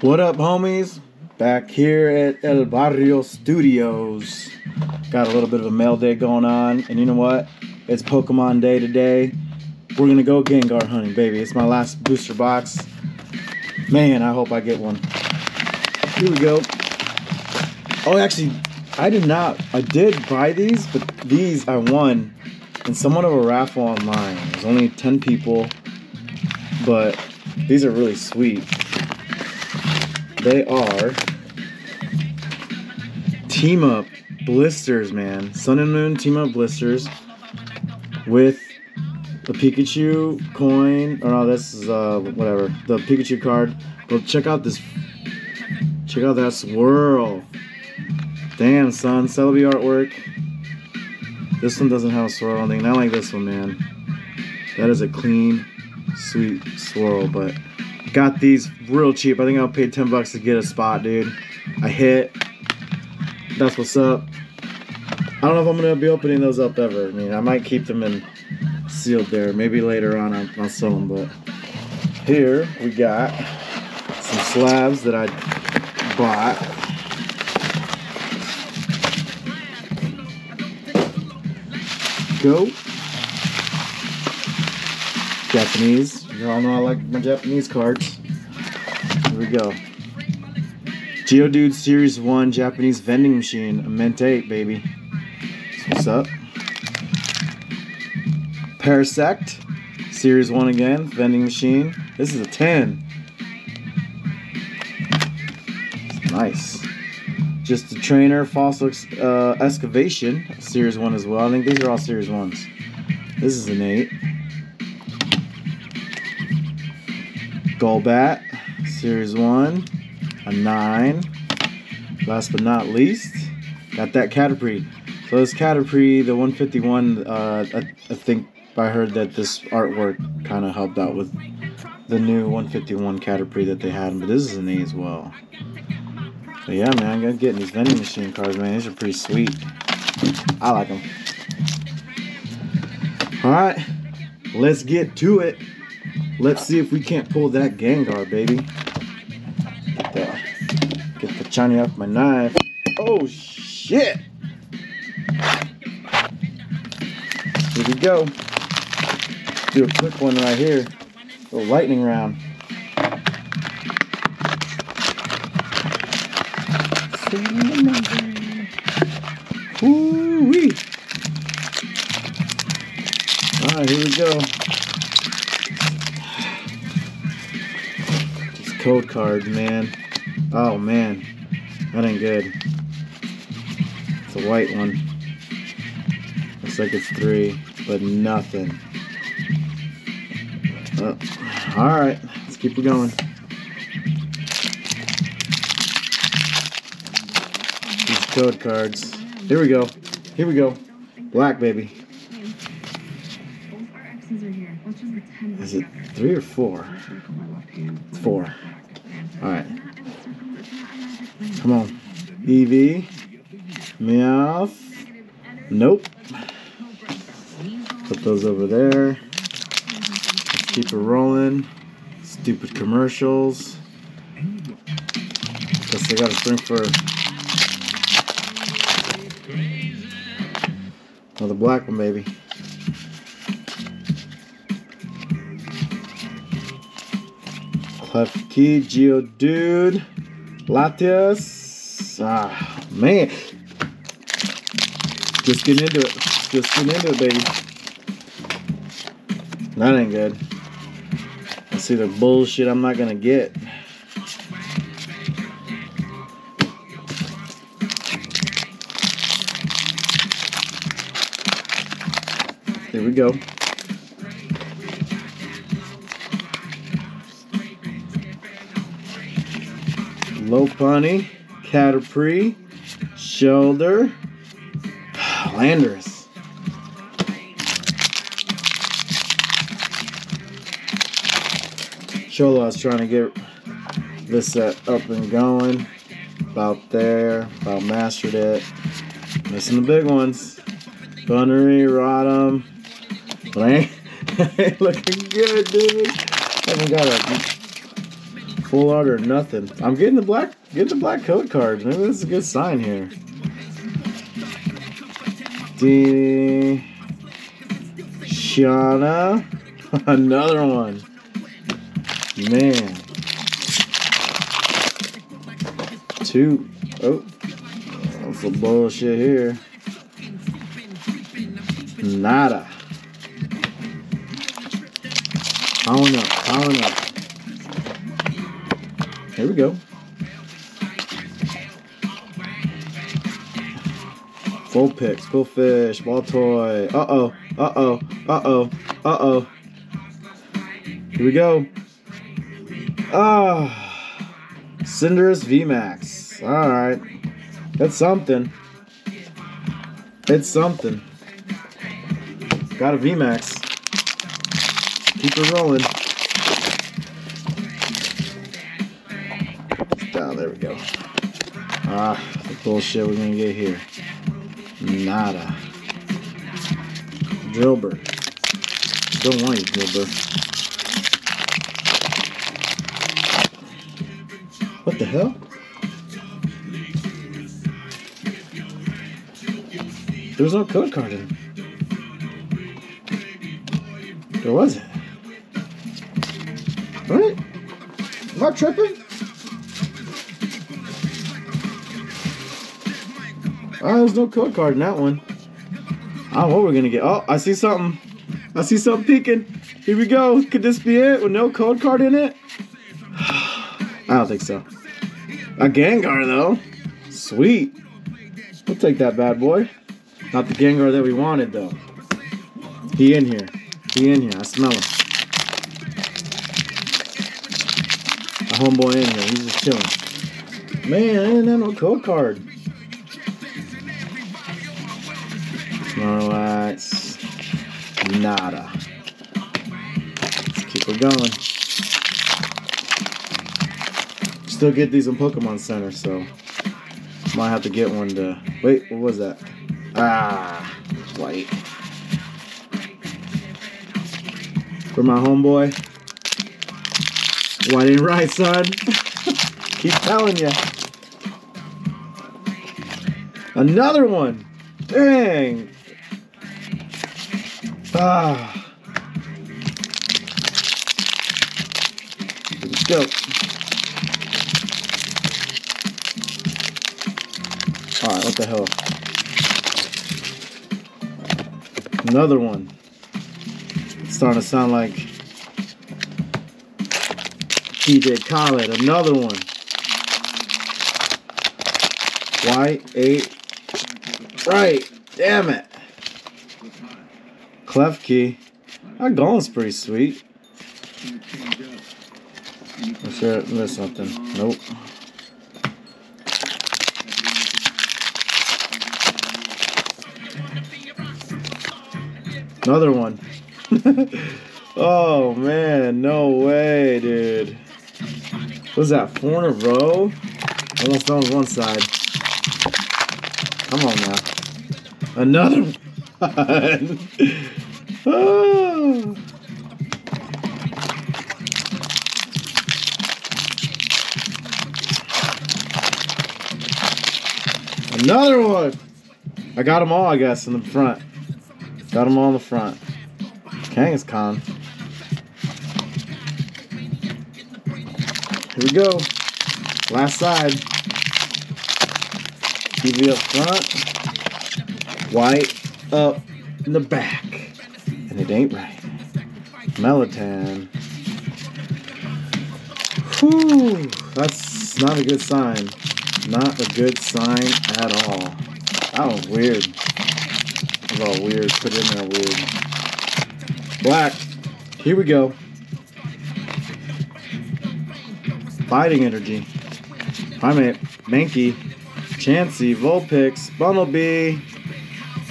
What up, homies? Back here at El Barrio Studios. Got a little bit of a mail day going on, and you know what? It's Pokemon Day today. We're gonna go Gengar hunting, baby. It's my last booster box. Man, I hope I get one. Here we go. Oh, actually, I did not. I did buy these, but these I won in somewhat of a raffle online. There's only 10 people, but these are really sweet. They are team up blisters, man. Sun and Moon team up blisters with the Pikachu coin. Or no, this is uh whatever. The Pikachu card. But check out this. Check out that swirl. Damn, son. Celebi artwork. This one doesn't have a swirl on thing. Not like this one, man. That is a clean, sweet swirl, but got these real cheap. I think I paid 10 bucks to get a spot, dude. I hit. That's what's up. I don't know if I'm gonna be opening those up ever. I mean, I might keep them in sealed there. Maybe later on I'll, I'll sell them, but here we got some slabs that I bought. Go. Japanese. You all know I like my Japanese cards. Here we go. Geodude Series 1 Japanese vending machine. A Mint 8, baby. What's up? Parasect. Series 1 again. Vending machine. This is a 10. Nice. Just a trainer. Fossil uh, excavation. Series 1 as well. I think these are all Series 1s. This is an 8. Golbat. Series 1 a 9. Last but not least, got that Caterpie. So this Caterpie, the 151, uh, I, I think I heard that this artwork kind of helped out with the new 151 Caterpie that they had, but this is an A as well. So yeah, man, I'm getting these vending machine cards, man. These are pretty sweet. I like them. All right, let's get to it. Let's see if we can't pull that Gengar, baby. Get the, get the Chani off my knife. Oh, shit. Here we go. Do a quick one right here. A lightning round. Woo-wee. All right, here we go. Code cards, man. Oh man, that ain't good. It's a white one. Looks like it's three, but nothing. Oh, all right, let's keep it going. These code cards. Here we go. Here we go. Black baby. Is it three or four? It's four. All right. Come on. EV. Meowth. Nope. Put those over there. Let's keep it rolling. Stupid commercials. Guess they got a spring for another black one, baby. Klefki, Geodude, Latias. Ah, man. Just getting into it. Just getting into it, baby. That ain't good. Let's see the bullshit I'm not gonna get. Here we go. Lopunny, Caterpie, Shoulder, Landorus. Cholo, trying to get this set up and going. About there, about mastered it. Missing the big ones. Buneary, Rodham, Land. Looking good, dude. Haven't got a Full art or nothing. I'm getting the black get the black code cards. Maybe that's a good sign here. D Shauna. Another one. Man. Two. Oh. That's some bullshit here. Nada. Powering up, powering up. Here we go. Full picks, full fish, ball toy. Uh oh, uh oh, uh oh, uh oh. Here we go. Ah, Cinderace VMAX. All right, that's something. It's something. Got a VMAX. Keep it rolling. Bullshit we're gonna get here. Nada. Drillbur. Don't want you, Drillbur. What the hell? There's no code card in. There wasn't. Right? Am I tripping? Oh, there's no code card in that one. I don't know what we're gonna get. Oh, I see something. I see something peeking. Here we go. Could this be it with no code card in it? I don't think so. A Gengar though. Sweet. We'll take that bad boy. Not the Gengar that we wanted though. He in here. He in here. I smell him. A homeboy in here. He's just chilling. Man, I didn't have no code card. Snorlax. Nada. Let's keep it going. Still get these in Pokemon Center, so might have to get one to. Wait, what was that? Ah, white. For my homeboy. White ain't right, son. Keep telling you. Another one. Dang. Ah. Let's go. Alright, what the hell? Another one. It's starting to sound like DJ Khaled. Another one. White, eight. Right. Damn it. Klefki. That Golem's pretty sweet. I'm sure I missed something. Nope. Another one. oh man, no way, dude. What was that four in a row? Almost on one side. Come on now. Another one. Another one. I got them all, I guess, in the front. Got them all in the front. Kangaskhan. Here we go. Last side. TV up front. White up in the back. It ain't right. Meltan. Whew. That's not a good sign. Not a good sign at all. That was weird. That was all weird. Put in there weird. Black. Here we go. Fighting energy. Primeape. Mankey. Chansey. Vulpix. Bumblebee.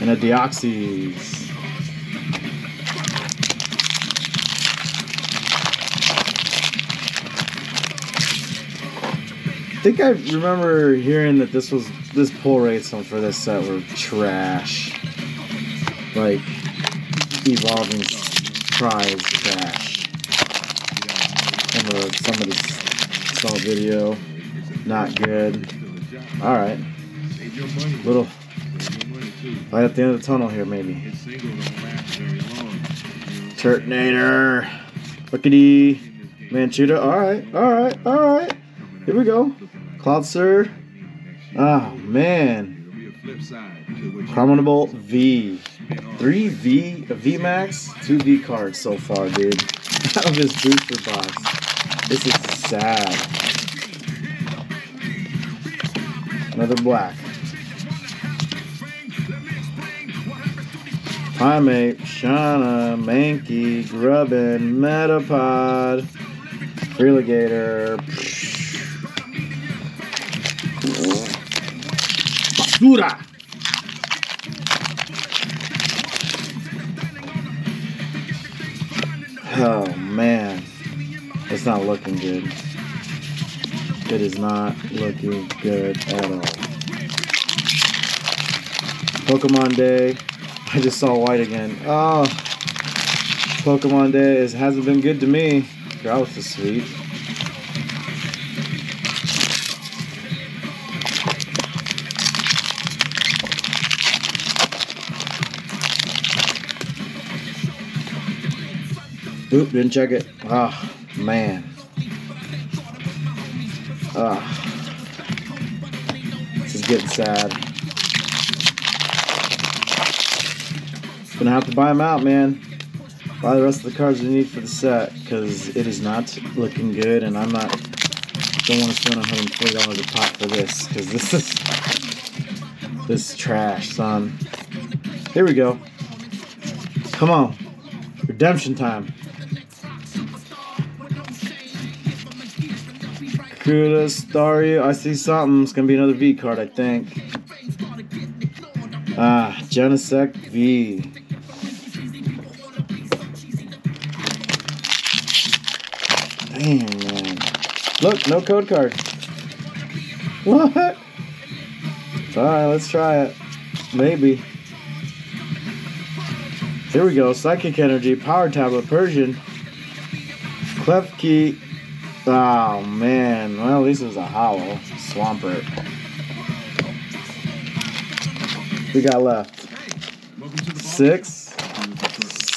And a Deoxys. Think I remember hearing that this was this pull rates on for this set were trash. Like evolving prize trash. Some of the, assault video. Not good. Alright. Little light at the end of the tunnel here, maybe. Turtonator. Lookity. Manchuta. Alright, alright, alright. Here we go. Cloudster. Oh, ah, man. Prominable V. Three V, V Max, two V cards so far, dude. Out of this booster box. This is sad. Another black. Primeape, Shauna, Mankey, Grubbin, Metapod, Freeligator. Basura! Oh man, it's not looking good. It is not looking good at all. Pokemon Day. I just saw white again. Oh, Pokemon Day is, hasn't been good to me. Growth is sweet. Oop, didn't check it. Oh, man. Ah. This is getting sad. Gonna have to buy them out, man. Buy the rest of the cards we need for the set, because it is not looking good, and I'm not... Don't want to spend $140 a pop for this, because this is... This is trash, son. Here we go. Come on. Redemption time. Kuda, Starry, I see something. It's gonna be another V card, I think. Ah, Genesect V. Damn, man. Look, no code card. What? Alright, let's try it. Maybe. Here we go. Psychic Energy, Power Tablet, Persian, Klefki, Oh man, well at least it was a hollow. Swampert. We got left. Six.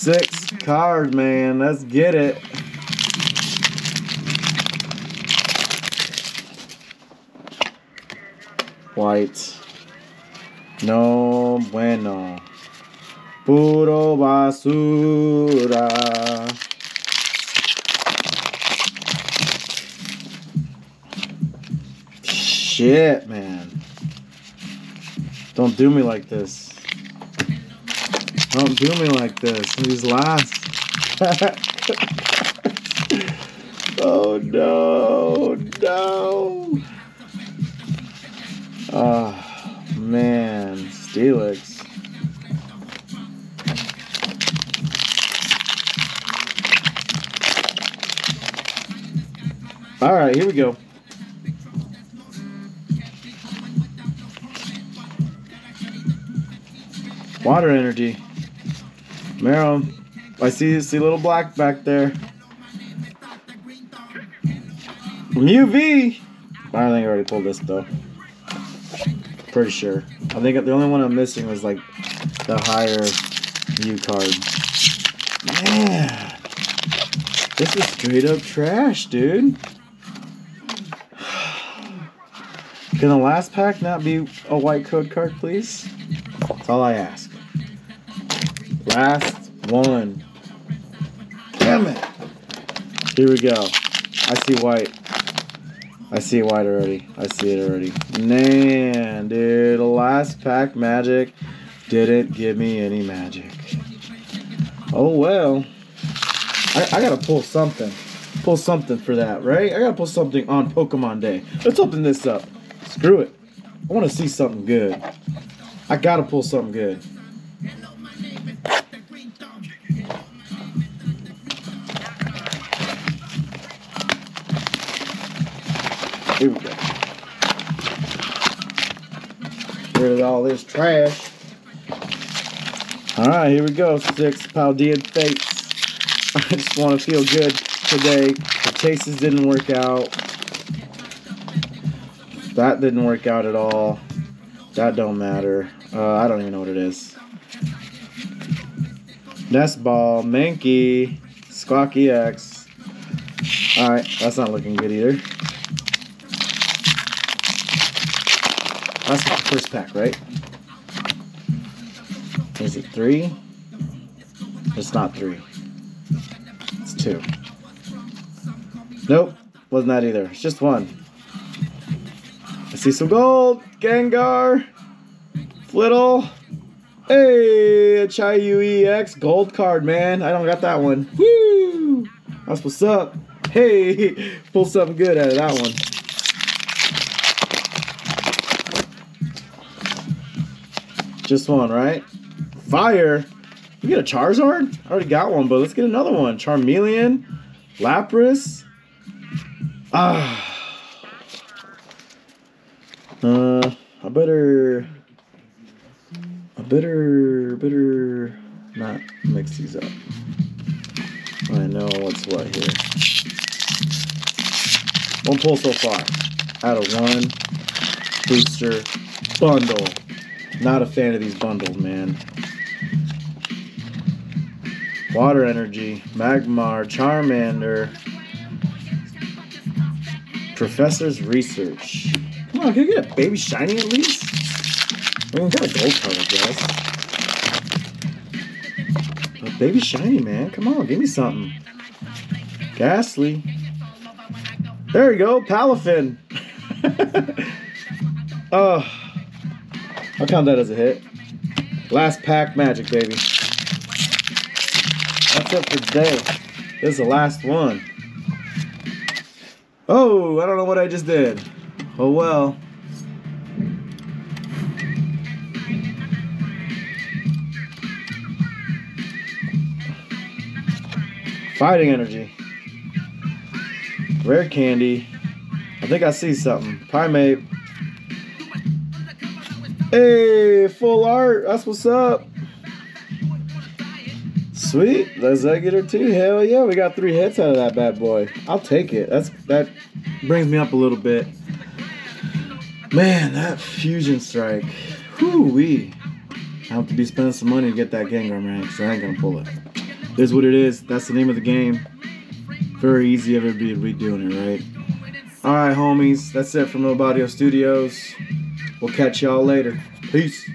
Six cards, man. Let's get it. White. No bueno. Puro basura. Shit, man. Don't do me like this. Don't do me like this. These last. oh no, no. Oh man, Steelix. All right, here we go. Water energy. Marrow. I see see little black back there. UV! I don't think I already pulled this though. Pretty sure. I think the only one I'm missing was like the higher Mew card. Man. This is straight up trash, dude. Can the last pack not be a white code card, please? That's all I ask. Last one. Damn it. Here we go. I see white. I see white already. I see it already. Man, dude. The last pack magic didn't give me any magic. Oh, well. I, I gotta pull something. Pull something for that, right? I gotta pull something on Pokemon Day. Let's open this up. Screw it. I want to see something good. I gotta pull something good. Here we go. Rid of all this trash. Alright, here we go. Six Paldean Fates. I just want to feel good today. The chases didn't work out. That didn't work out at all. That don't matter. Uh, I don't even know what it is. Nest ball, Mankey, Squawky X. Alright, that's not looking good either. That's the first pack, right? Is it three? It's not three. It's two. Nope, wasn't that either. It's just one. I see some gold. Gengar. Flittle. Hey, a Chi-Yu EX gold card, man. I don't got that one. Woo! That's what's up. Hey, pull something good out of that one. Just one, right? Fire. We get a Charizard? I already got one, but let's get another one. Charmeleon, Lapras. Ah. Uh, I better. I better. Better not mix these up. I know what's what here. One pull so far. Out of one booster bundle. Not a fan of these bundles, man. Water Energy, Magmar, Charmander, Professor's Research. Come on, can I get a baby shiny at least? I mean, we got a gold card, I guess. A baby shiny, man. Come on, give me something. Gastly. There we go, Palafin. oh, I'll count that as a hit. Last pack magic, baby. That's it for today. This is the last one. Oh, I don't know what I just did. Oh well. Fighting energy. Rare candy. I think I see something. Primeape. Hey, full art. That's what's up. Sweet. Let's get her too. Hell yeah, we got three hits out of that bad boy. I'll take it. That's that brings me up a little bit. Man, that fusion strike. Whoo wee. I have to be spending some money to get that Gengar man, because I ain't gonna pull it. It is what it is. That's the name of the game. Very easy ever be redoing it, right? Alright, homies. That's it from Audio Studios. We'll catch y'all later. Peace.